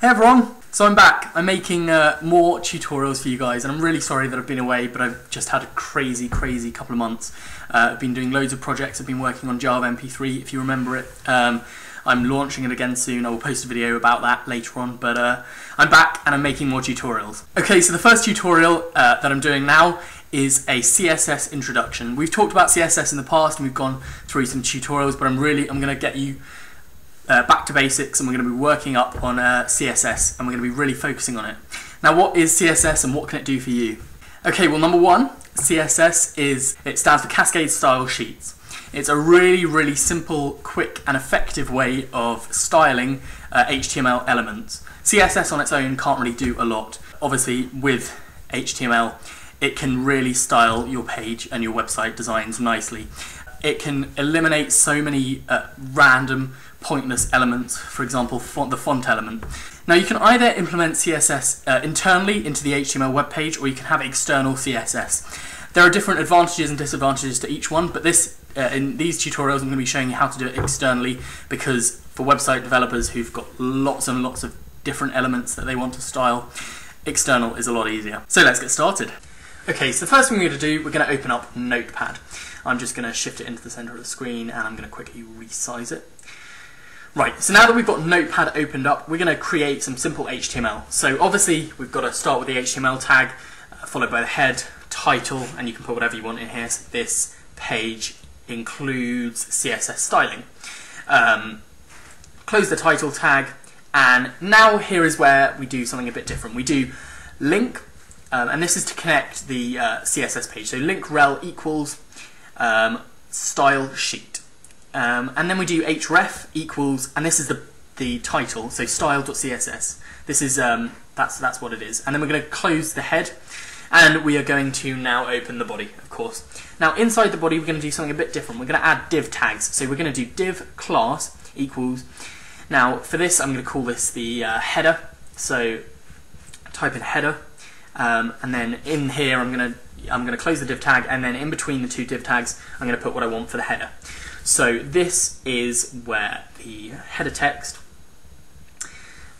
Hey everyone! So I'm back. I'm making uh, more tutorials for you guys, and I'm really sorry that I've been away, but I've just had a crazy, crazy couple of months. Uh, I've been doing loads of projects. I've been working on Java MP3, if you remember it. Um, I'm launching it again soon. I will post a video about that later on, but uh, I'm back and I'm making more tutorials. Okay, so the first tutorial uh, that I'm doing now is a CSS introduction. We've talked about CSS in the past and we've gone through some tutorials, but I'm really, I'm going to get you uh, back to basics and we're going to be working up on uh, CSS and we're going to be really focusing on it. Now what is CSS and what can it do for you? Okay, well number one, CSS is, it stands for Cascade Style Sheets. It's a really, really simple, quick and effective way of styling uh, HTML elements. CSS on its own can't really do a lot. Obviously with HTML it can really style your page and your website designs nicely. It can eliminate so many uh, random pointless elements, for example font, the font element. Now you can either implement CSS uh, internally into the HTML web page or you can have external CSS. There are different advantages and disadvantages to each one, but this uh, in these tutorials I'm going to be showing you how to do it externally because for website developers who've got lots and lots of different elements that they want to style, external is a lot easier. So let's get started. Okay, so the first thing we're going to do, we're going to open up Notepad. I'm just going to shift it into the center of the screen and I'm going to quickly resize it. Right, so now that we've got Notepad opened up, we're going to create some simple HTML. So obviously, we've got to start with the HTML tag, uh, followed by the head, title, and you can put whatever you want in here. So this page includes CSS styling. Um, close the title tag, and now here is where we do something a bit different. We do link, um, and this is to connect the uh, CSS page. So link rel equals um, style sheet. Um, and then we do href equals, and this is the, the title, so style.css. This is, um, that's, that's what it is. And then we're going to close the head, and we are going to now open the body, of course. Now inside the body we're going to do something a bit different. We're going to add div tags. So we're going to do div class equals, now for this I'm going to call this the uh, header. So type in header, um, and then in here I'm going to I'm going to close the div tag, and then in between the two div tags I'm going to put what I want for the header. So this is where the header text,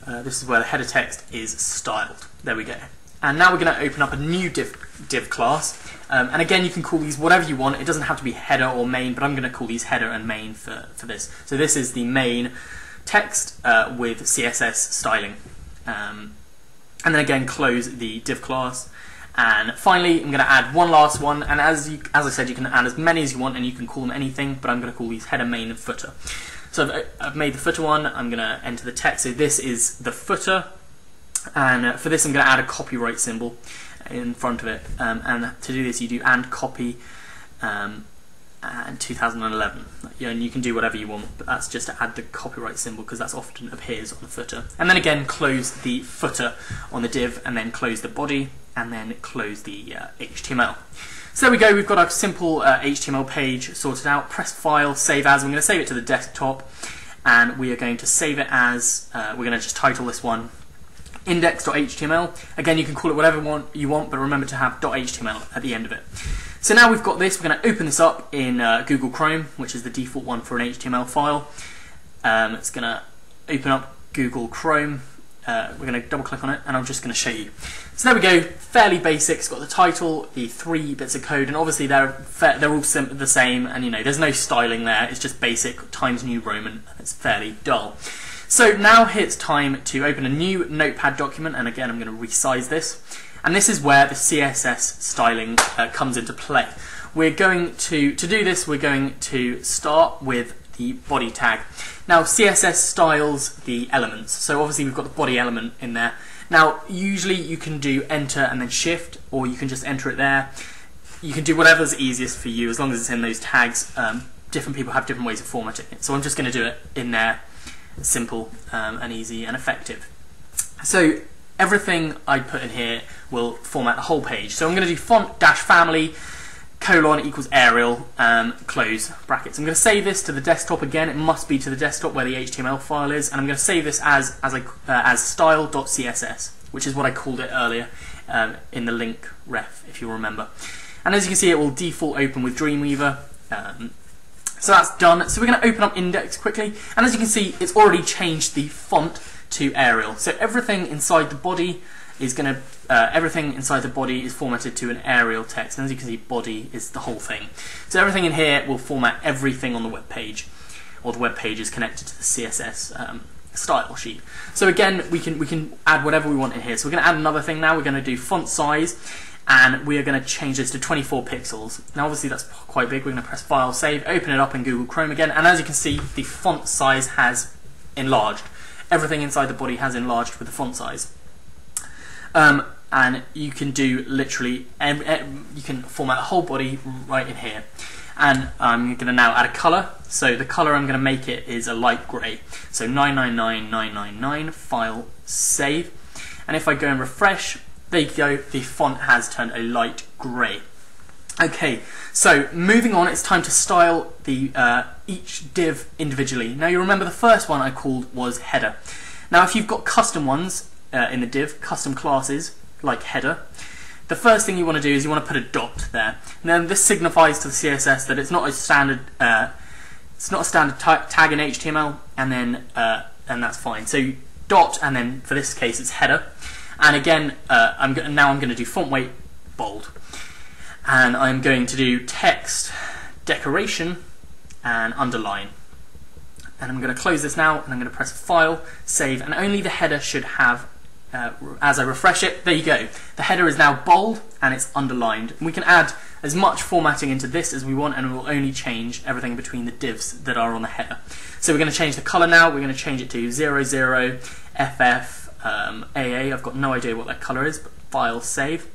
uh, this is where the header text is styled. There we go. And now we're going to open up a new div, div class. Um, and again, you can call these whatever you want. It doesn't have to be header or main, but I'm going to call these header and main for, for this. So this is the main text uh, with CSS styling. Um, and then again, close the div class. And finally, I'm going to add one last one, and as you, as I said, you can add as many as you want, and you can call them anything, but I'm going to call these header, main, and footer. So I've, I've made the footer one, I'm going to enter the text, so this is the footer, and uh, for this I'm going to add a copyright symbol in front of it, um, and to do this you do and copy um, and 2011. and you can do whatever you want, but that's just to add the copyright symbol because that often appears on the footer. And then again, close the footer on the div, and then close the body, and then close the uh, HTML. So there we go, we've got our simple uh, HTML page sorted out. Press File, Save As. I'm going to save it to the desktop, and we are going to save it as, uh, we're going to just title this one index.html. Again, you can call it whatever you want, but remember to have .html at the end of it. So now we've got this, we're going to open this up in uh, Google Chrome, which is the default one for an HTML file. Um, it's going to open up Google Chrome. Uh, we're going to double click on it and I'm just going to show you. So there we go, fairly basic. It's got the title, the three bits of code, and obviously they're they're all the same. And you know, there's no styling there. It's just basic Times New Roman. And it's fairly dull. So now it's time to open a new Notepad document, and again, I'm going to resize this. And this is where the CSS styling uh, comes into play. We're going to, to do this, we're going to start with the body tag. Now CSS styles the elements, so obviously we've got the body element in there. Now usually you can do enter and then shift, or you can just enter it there. You can do whatever's easiest for you as long as it's in those tags. Um, different people have different ways of formatting it, so I'm just going to do it in there, simple um, and easy and effective. So everything I put in here will format the whole page. So I'm going to do font dash family colon equals Arial um, close brackets. I'm going to save this to the desktop again. It must be to the desktop where the HTML file is, and I'm going to save this as as uh, as style.css, which is what I called it earlier um, in the link ref, if you remember. And as you can see, it will default open with Dreamweaver. Um, so that's done. So we're going to open up index quickly, and as you can see, it's already changed the font to Arial. So everything inside the body is going to, uh, everything inside the body is formatted to an Arial text. And as you can see, body is the whole thing. So everything in here will format everything on the web page, or the web page is connected to the CSS um, style sheet. So again, we can we can add whatever we want in here. So we're going to add another thing now. We're going to do font size, and we are going to change this to 24 pixels. Now obviously that's quite big. We're going to press File, Save, open it up in Google Chrome again, and as you can see, the font size has enlarged. Everything inside the body has enlarged with the font size. Um, and you can do literally, you can format a whole body right in here and I'm going to now add a color. So the color I'm going to make it is a light gray. So 999999, file, save. And if I go and refresh, there you go, the font has turned a light gray. Okay, so moving on, it's time to style the uh, each div individually. Now you remember the first one I called was header. Now if you've got custom ones uh, in the div, custom classes like header, the first thing you want to do is you want to put a dot there. And then this signifies to the CSS that it's not a standard uh, it's not a standard tag in HTML, and then uh, and that's fine. So dot, and then for this case it's header. And again, uh, I'm now I'm going to do font weight bold, and I'm going to do text decoration and underline. And I'm going to close this now, and I'm going to press File, Save, and only the header should have uh, as I refresh it, there you go. The header is now bold and it's underlined. And we can add as much formatting into this as we want and it will only change everything between the divs that are on the header. So we're going to change the color now. We're going to change it to 00, FF, um, AA. I've got no idea what that color is, but file, save,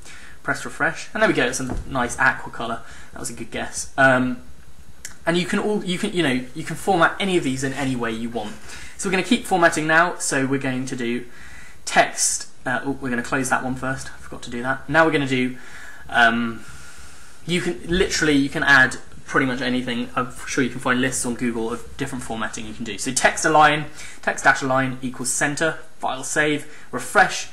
press refresh. And there we go. It's a nice aqua color. That was a good guess. Um, and you can all you can you know you can format any of these in any way you want. So we're going to keep formatting now. So we're going to do text. Uh, oh, we're going to close that one first. I forgot to do that. Now we're going to do. Um, you can literally you can add pretty much anything. I'm sure you can find lists on Google of different formatting you can do. So text align, text align equals center. File save, refresh,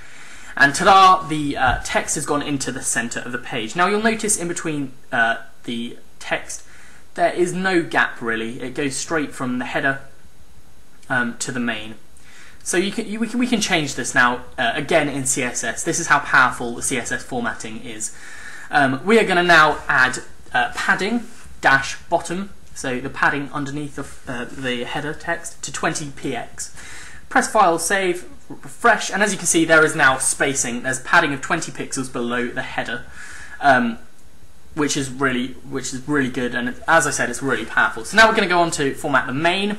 and ta-da! The uh, text has gone into the center of the page. Now you'll notice in between uh, the text there is no gap really. It goes straight from the header um, to the main. So you can, you, we, can, we can change this now, uh, again in CSS. This is how powerful the CSS formatting is. Um, we are going to now add uh, padding dash bottom, so the padding underneath the, uh, the header text, to 20px. Press File, Save, refresh, and as you can see there is now spacing. There's padding of 20 pixels below the header. Um, which is really which is really good and as I said it's really powerful. So now we're going to go on to format the main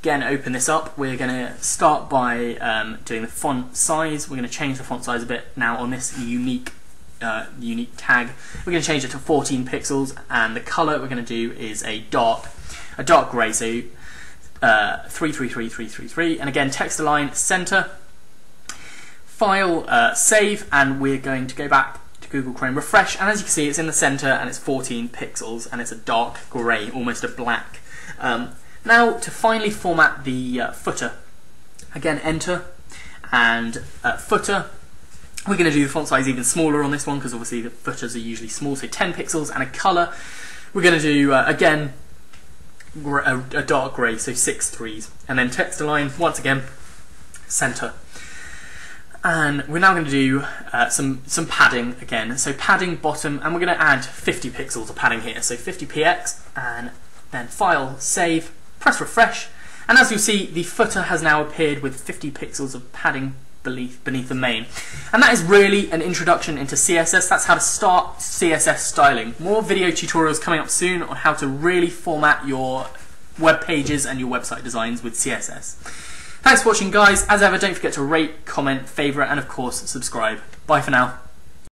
again open this up we're going to start by um, doing the font size we're going to change the font size a bit now on this unique uh, unique tag. We're going to change it to 14 pixels and the color we're going to do is a dark a dark gray so uh, 333333 and again text align center. File uh, save and we're going to go back to Google Chrome refresh. And as you can see it's in the center and it's 14 pixels and it's a dark gray almost a black. Um, now to finally format the uh, footer, again enter and uh, footer. We're going to do the font size even smaller on this one because obviously the footers are usually small, so 10 pixels and a colour. We're going to do uh, again a, a, dark grey, so six threes, and then text align once again center. And we're now going to do uh, some some padding again. So padding bottom, and we're going to add 50 pixels of padding here. So 50px, and then file, save, Press refresh, and as you see, the footer has now appeared with 50 pixels of padding beneath, beneath the main. And that is really an introduction into CSS. That's how to start CSS styling. More video tutorials coming up soon on how to really format your web pages and your website designs with CSS. Thanks for watching guys. As ever, don't forget to rate, comment, favourite and of course subscribe. Bye for now.